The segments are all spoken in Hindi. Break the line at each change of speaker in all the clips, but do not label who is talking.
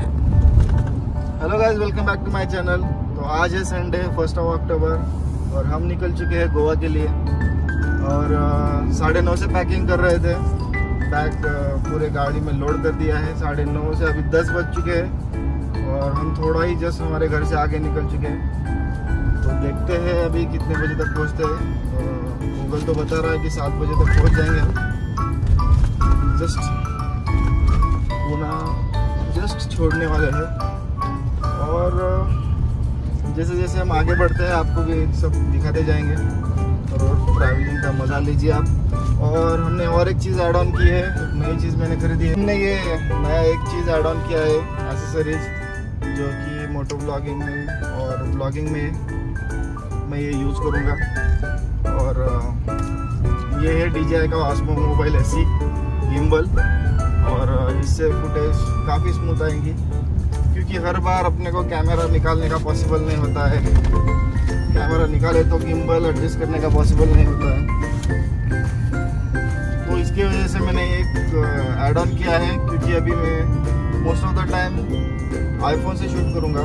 Hello guys welcome back to my channel तो आज है संडे फ़र्स्ट ऑफ़ अक्टूबर और हम निकल चुके हैं गोवा के लिए। और साढ़े नौ से पैकिंग कर रहे थे। बैग पूरे गाड़ी में लोड कर दिया है। साढ़े नौ से अभी दस बज चुके हैं। और हम थोड़ा ही जस्ट हमारे घर से आगे निकल चुके हैं। तो देखते हैं अभी कितने बजे तक पहुँचते हैं। गूगल तो बता रहा है कि सात बजे तक पहुँच जाएँगे। जस्ट पूना जस्ट छोड़ने वाले हैं। और जैसे जैसे हम आगे बढ़ते हैं, आपको भी सब दिखाते जाएँगे। रोड ट्रैवलिंग का मज़ा लीजिए आप। और हमने और एक चीज़ ऐड ऑन की है नई चीज़ मैंने खरीदी है। हमने ये नया एक चीज़ ऐड ऑन किया है एसेसरीज जो कि मोटो ब्लॉगिंग में और ब्लॉगिंग में मैं ये यूज़ करूँगा। और ये है डी का ऑस्मो मोबाइल एसी गिम्बल और इससे फुटेज काफ़ी स्मूथ आएँगी, क्योंकि हर बार अपने को कैमरा निकालने का पॉसिबल नहीं होता है। कैमरा निकाले तो गिम्बल एडजस्ट करने का पॉसिबल नहीं होता है। तो इसकी वजह से मैंने एक एड ऑन किया है, क्योंकि अभी मैं most of the time iPhone से शूट करूँगा।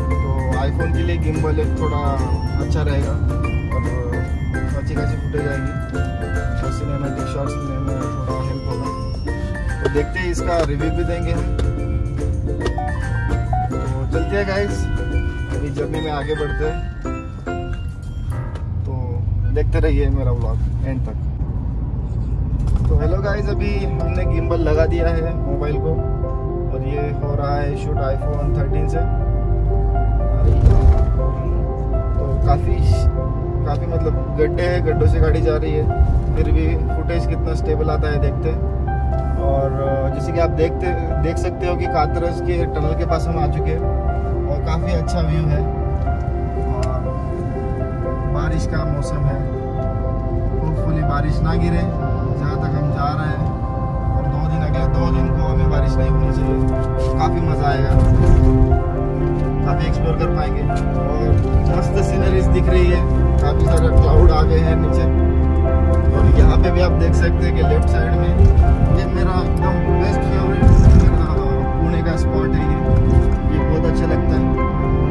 तो आईफोन के लिए गिम्बल एक थोड़ा अच्छा रहेगा। और अच्छी खासी फुटेज आएगी। और सिनेमेटिक शॉट्स लेने में थोड़ा देखते हैं इसका रिव्यू भी देंगे हम। तो चलते हैं गाइस अभी जर्नी में आगे बढ़ते हैं। तो देखते रहिए मेरा व्लॉग एंड तक। तो हेलो गाइस अभी हमने गिम्बल लगा दिया है मोबाइल को। और ये हो रहा है शूट आईफोन 13 से। तो काफ़ी काफ़ी मतलब गड्ढे हैं, गड्ढों से गाड़ी जा रही है। फिर भी फुटेज कितना स्टेबल आता है देखते और जैसे कि आप देखते, देख सकते हो कि कातरस के टनल के पास हम आ चुके हैं और काफ़ी अच्छा व्यू है और बारिश का मौसम है। होपफुली बारिश ना गिरे, जहाँ तक हम जा रहे हैं। और दो दिन, अगले दो दिन को हमें बारिश नहीं होनी चाहिए। काफ़ी मज़ा आएगा। काफ़ी एक्सप्लोर कर पाएँगे। और मस्त सीनरीज दिख रही है। काफ़ी सारे क्लाउड आ गए हैं नीचे। और यहाँ पे भी आप देख सकते हैं कि लेफ़्ट साइड में मेरा एकदम बेस्ट फेवरेट पुणे का स्पॉट है ये ये बहुत अच्छा लगता है।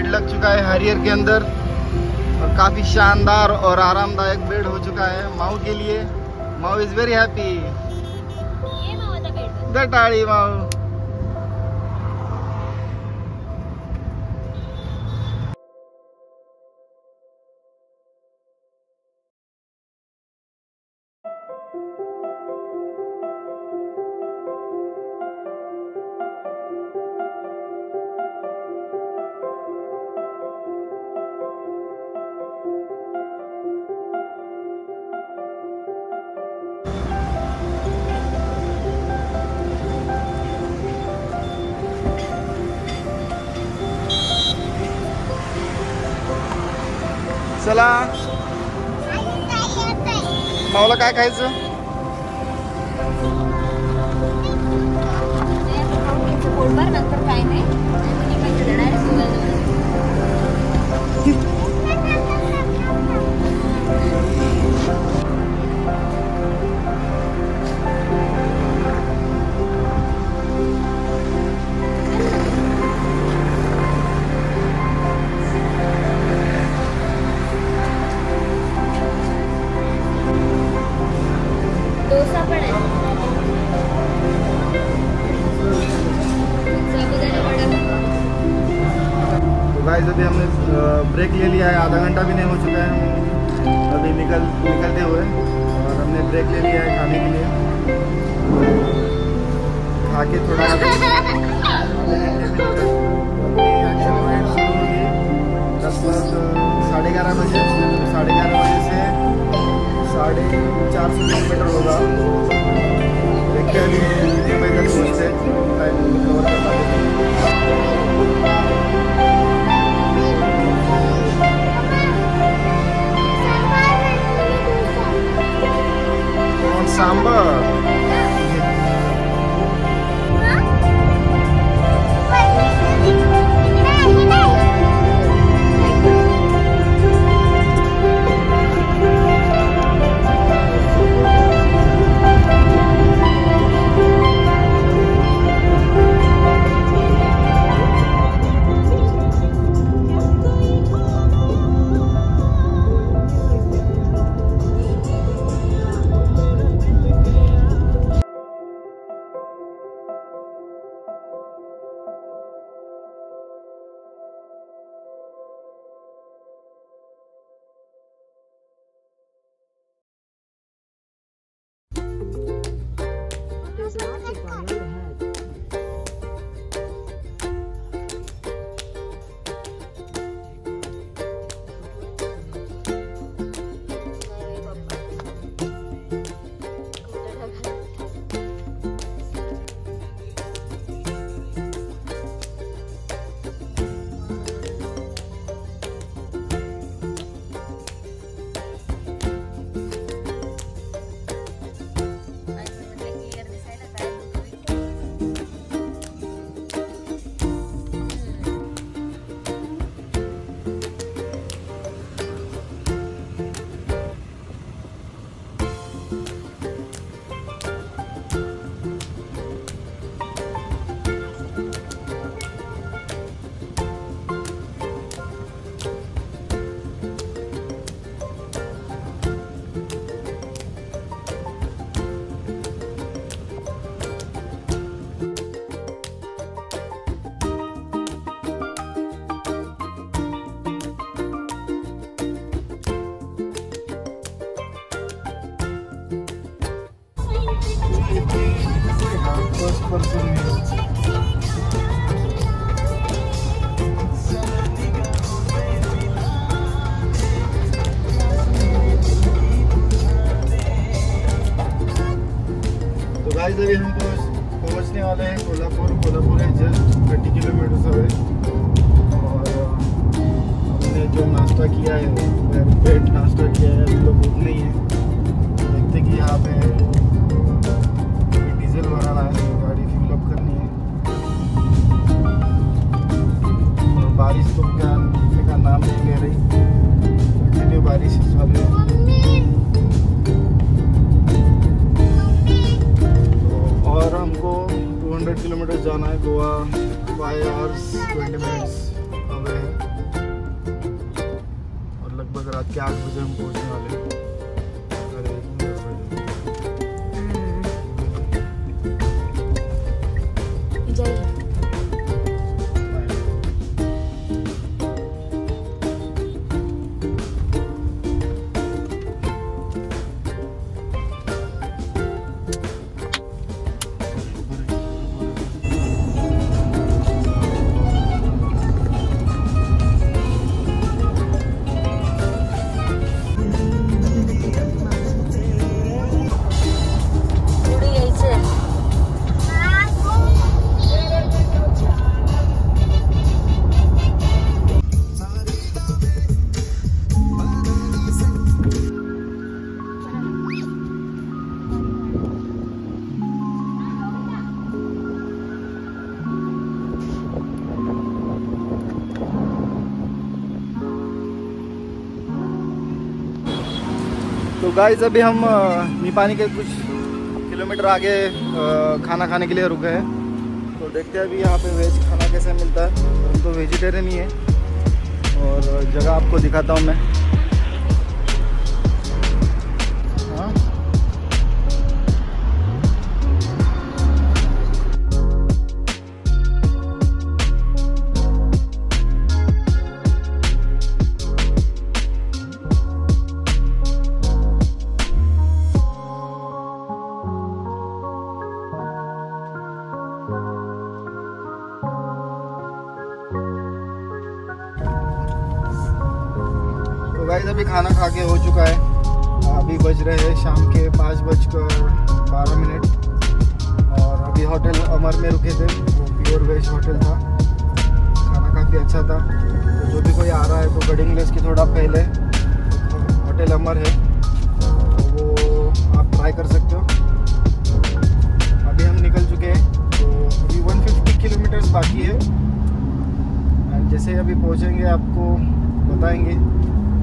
बेड लग चुका है हरियर के अंदर और काफ़ी शानदार और आरामदायक बेड हो चुका है माओ के लिए। माओ इज़ वेरी हैप्पी दटाड़ी माऊ। चला. माऊला काय खायचं?
नंतर काय नाही
घंटा भी नहीं हो चुका है। अभी निकल, निकलते हुए। और हमने ब्रेक ले लिया है खाने के लिए। खा के थोड़ा लगभग साढ़े ग्यारह बजे साढ़े ग्यारह बजे से साढ़े चार सौ किलोमीटर होगा।
नाश्ता किया है पेट नाश्ता किया है, अभी तो भूख नहीं है। देखते कि यहाँ पे डीजल भराना है, गाड़ी फ्यूल अप करनी है। और बारिश तो क्या रुकने का नाम नहीं ले रही। कंटिन्यू बारिश इस वाले तो और हमको 200 किलोमीटर जाना है, Goa five hours twenty minutes रात के आठ बजे हम पहुँचने वाले हैं।
गाइस अभी हम निपानी के कुछ किलोमीटर आगे खाना खाने के लिए रुके हैं। तो देखते हैं अभी यहाँ पे वेज खाना कैसे मिलता है। हम तो वेजिटेरियन ही है। और जगह आपको दिखाता हूँ मैं। खाना खा के हो चुका है। अभी बज रहे हैं शाम के पाँच बजकर बारह मिनट। और अभी होटल अमर में रुके थे, वो प्योर वेज होटल था। खाना काफ़ी अच्छा था। तो जो भी कोई आ रहा है तो गडिंगलेस की थोड़ा पहले होटल अमर है। तो वो आप ट्राई कर सकते हो। अभी हम निकल चुके हैं। तो अभी 150 किलोमीटर्स बाकी है। जैसे अभी पहुँचेंगे, आपको बताएँगे।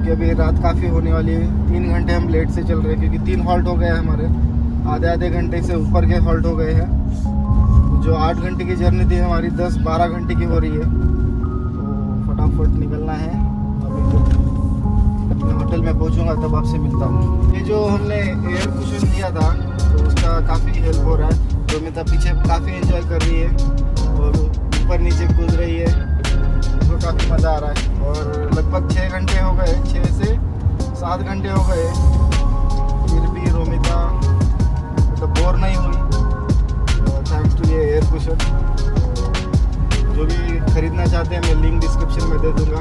क्योंकि अभी रात काफ़ी होने वाली है। तीन घंटे हम लेट से चल रहे हैं, क्योंकि तीन हॉल्ट हो गए हमारे। आधे आधे घंटे से ऊपर के हॉल्ट हो गए हैं। जो आठ घंटे की जर्नी थी हमारी, दस बारह घंटे की हो रही है। तो फटाफट निकलना है। अभी तो होटल में पहुंचूँगा, तब आपसे मिलता हूँ। ये जो हमने एयर कुशन लिया था तो उसका काफ़ी हेल्प हो रहा है। तो मिता पीछे काफ़ी एंजॉय कर रही है। और ऊपर नीचे कूद रही है। काफ़ी मज़ा आ रहा है। और लगभग छः घंटे हो गए छः से सात घंटे हो गए। फिर भी रोमिता मतलब बोर नहीं हुई। थैंक्स टू ये एयर कुशन जो भी खरीदना चाहते हैं, मैं लिंक डिस्क्रिप्शन में दे दूँगा।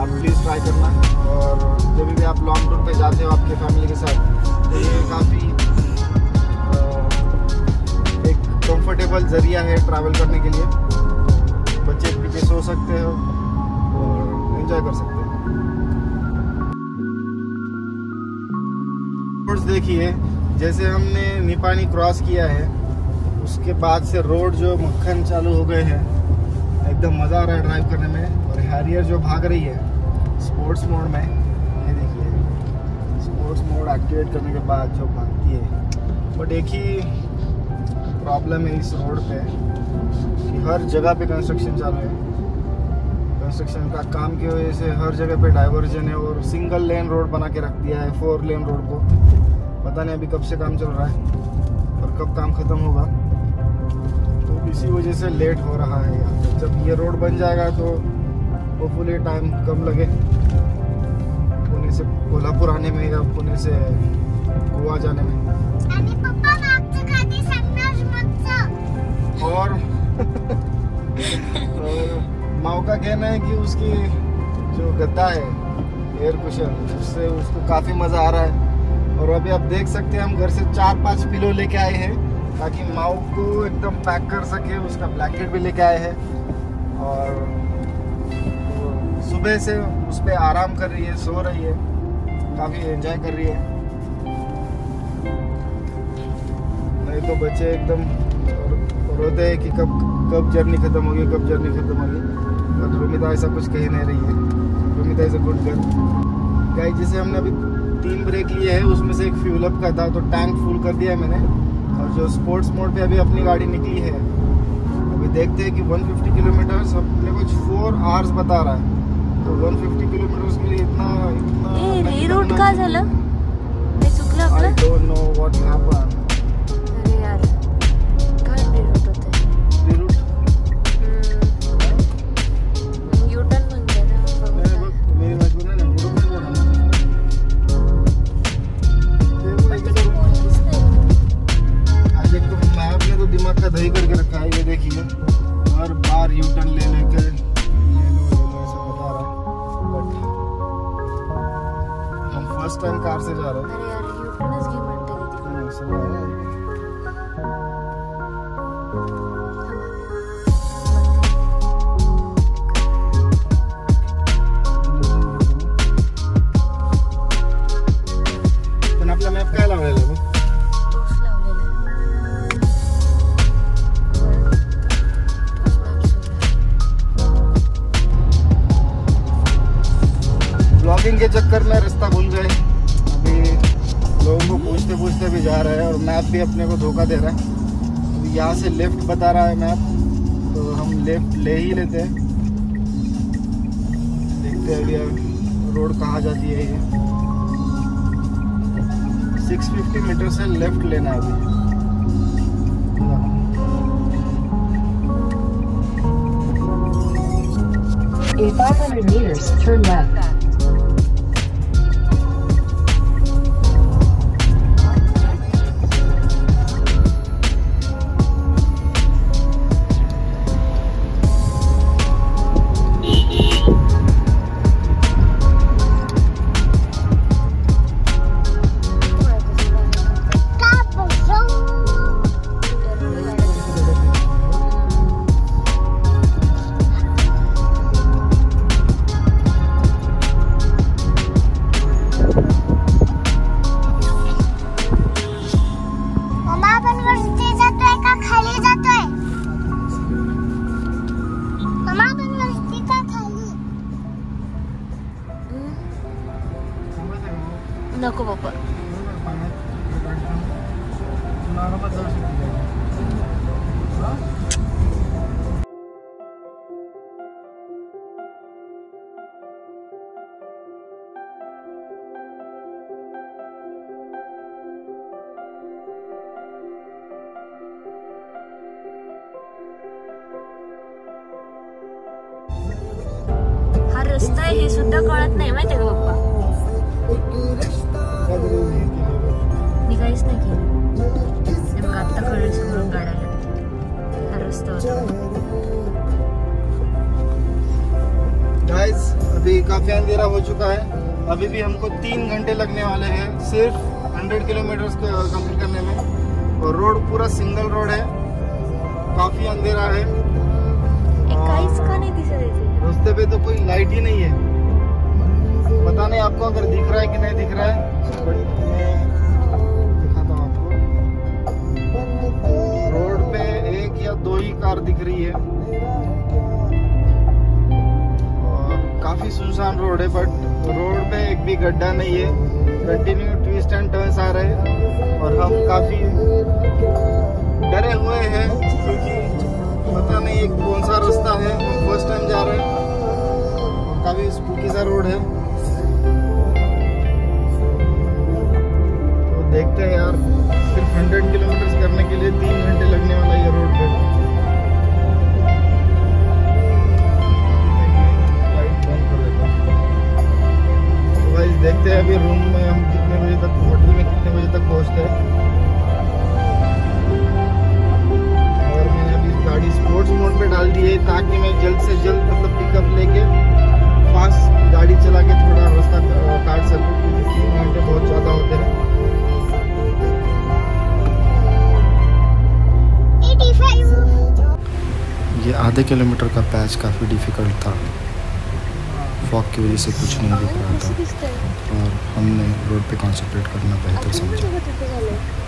आप प्लीज़ ट्राई करना। और जब भी आप लॉन्ग टूर पे जाते हो आपके फैमिली के साथ तो ये काफ़ी एक कंफर्टेबल ज़रिया है ट्रैवल करने के लिए। बच्चे पीछे सो सकते हो। एंजॉय कर सकते हैं। देखिए, जैसे हमने निपानी क्रॉस किया है, उसके बाद से रोड जो मक्खन चालू हो गए हैं, एकदम मज़ा आ रहा है ड्राइव करने में और हैरियर जो भाग रही है स्पोर्ट्स मोड में, ये देखिए स्पोर्ट्स मोड एक्टिवेट करने के बाद जो भागती है, बट एक ही प्रॉब्लम है इस रोड पे कि हर जगह पे कंस्ट्रक्शन चालू है। कंस्ट्रक्शन का काम की वजह से हर जगह पे डाइवर्जन है और सिंगल लेन रोड बना के रख दिया है फोर लेन रोड को। पता नहीं अभी कब से काम चल रहा है और कब काम ख़त्म होगा। तो इसी वजह से लेट हो रहा है यहाँ जब ये रोड बन जाएगा तो होपफुली टाइम कम लगे। पुणे से कोल्हापुर आने में या पुणे से गोवा जाने में। और माओ का कहना है कि उसकी जो गद्दा है एयर कुशन उससे उसको काफ़ी मज़ा आ रहा है। और अभी आप देख सकते हैं, हम घर से चार पाँच पिलो लेके आए हैं, ताकि माओ को एकदम पैक कर सके, उसका ब्लैंकेट भी लेके आए हैं। और सुबह से उस पर आराम कर रही है, सो रही है, काफ़ी एंजॉय कर रही है। नहीं तो बच्चे एकदम रोते हैं कि कब कब जर्नी खत्म होगी कब जर्नी खत्म होगी। बट रोमिता ऐसा कुछ कह नहीं रही है। Romita a good girl guys जैसे हमने अभी तीन ब्रेक लिए हैं उसमें से एक फ्यूल अप का था तो टैंक फुल कर दिया है मैंने। और जो स्पोर्ट्स मोड पे अभी अपनी गाड़ी निकली है अभी देखते हैं कि 150 किलोमीटर अपने कुछ फोर आवर्स बता रहा है। तो 150 किलोमीटर के लिए इतना इतना
रीरूट का। झालं ते चुकलं
I
आपलं
don't know what happened.
अरे
ब्लॉगिंग के चक्कर में रास्ता भूल गए। अभी लोगों को पूछते पूछते भी जा रहे हैं और मैप भी अपने को धोखा दे रहा है। अभी यहाँ से लेफ़्ट बता रहा है मैप तो हम लेफ़्ट ले ही लेते हैं। देखते हैं अभी रोड कहाँ जाती है ये। 650 मीटर से लेफ़्ट लेना है अभी।
In 500 meters, turn left.
Jacobo अंधेरा हो चुका है। अभी भी हमको तीन घंटे लगने वाले हैं सिर्फ़ 100 किलोमीटर कंप्लीट करने में। और रोड पूरा सिंगल रोड है। काफ़ी अंधेरा है। रास्ते पे तो कोई लाइट ही नहीं है। पता नहीं आपको अगर दिख रहा है कि नहीं दिख रहा है। बट मैं दिखाता हूँ आपको। रोड पे एक या दो ही कार दिख रही है। काफ़ी सुनसान रोड है बट रोड पे एक भी गड्ढा नहीं है। कंटिन्यू ट्विस्ट एंड टर्न्स आ रहे हैं और हम काफ़ी डरे हुए हैं, क्योंकि पता नहीं एक कौन सा रास्ता है। हम फ़र्स्ट टाइम जा रहे हैं। काफ़ी स्पूकी सा रोड है। तो देखते हैं यार, सिर्फ़ 100 किलोमीटर करने के लिए तीन घंटे लगने वाला ये रोड पे। देखते हैं अभी रूम में हम कितने बजे तक होटल में कितने बजे तक पहुँचते हैं। और मैंने अभी गाड़ी स्पोर्ट्स मोड पे डाल दी है ताकि मैं जल्द से जल्द मतलब पिकअप लेके फास्ट गाड़ी चला के थोड़ा रास्ता काट सकूँ क्योंकि तीन घंटे बहुत ज़्यादा होते हैं। ये आधे किलोमीटर का पैच काफ़ी डिफ़िकल्ट था। फॉग की वजह से कुछ नहीं दिख रहा था। और हमने रोड पे कंसंट्रेट करना बेहतर समझा।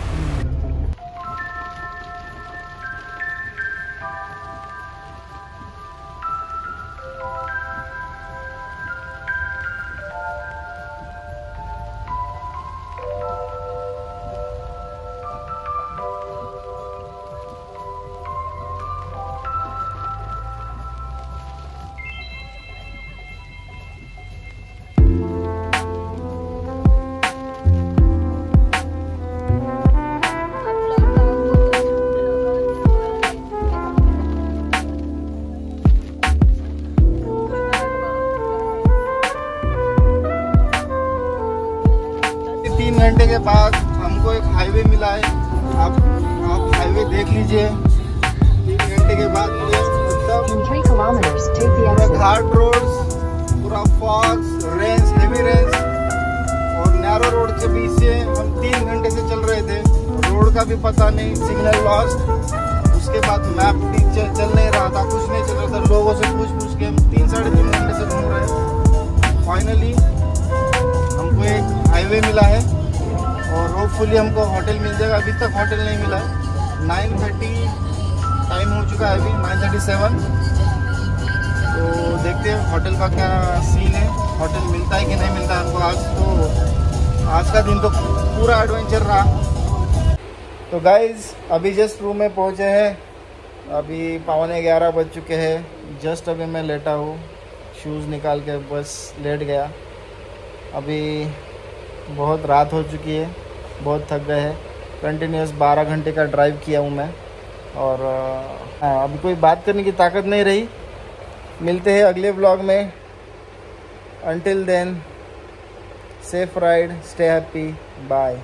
मिला है। आप आप हाईवे देख लीजिए। तीन घंटे के बाद एकदम
In 3 kilometers, take the
पूरा घाट रोड पूरा फॉग्स रेंज हेवी रेंज और नैरो रोड के बीच से हम तीन घंटे से चल रहे थे। रोड का भी पता नहीं सिग्नल लॉस्ट उसके बाद मैप भी चल, चल नहीं रहा था कुछ नहीं चल रहा था। लोगों से पूछ पूछ के हम तीन साढ़े तीन घंटे से घूम रहे हैं। फाइनली हमको एक हाईवे मिला है। और होपफुली हमको होटल मिल जाएगा। अभी तक होटल नहीं मिला। नाइन थर्टी टाइम हो चुका है अभी नाइन थर्टी सेवन तो देखते हैं होटल का क्या सीन है। होटल मिलता है कि नहीं मिलता है हमको आज तो आज का दिन तो पूरा एडवेंचर रहा। तो गाइज़ अभी जस्ट रूम में पहुँचे हैं। अभी पौने ग्यारह बज चुके हैं। जस्ट अभी मैं लेटा हूँ। शूज़ निकाल के बस लेट गया। अभी बहुत रात हो चुकी है। बहुत थक गए हैं। कंटिन्यूस बारह घंटे का ड्राइव किया हूँ मैं। और हाँ अभी कोई बात करने की ताकत नहीं रही। मिलते हैं अगले ब्लॉग में। Until then safe ride stay happy bye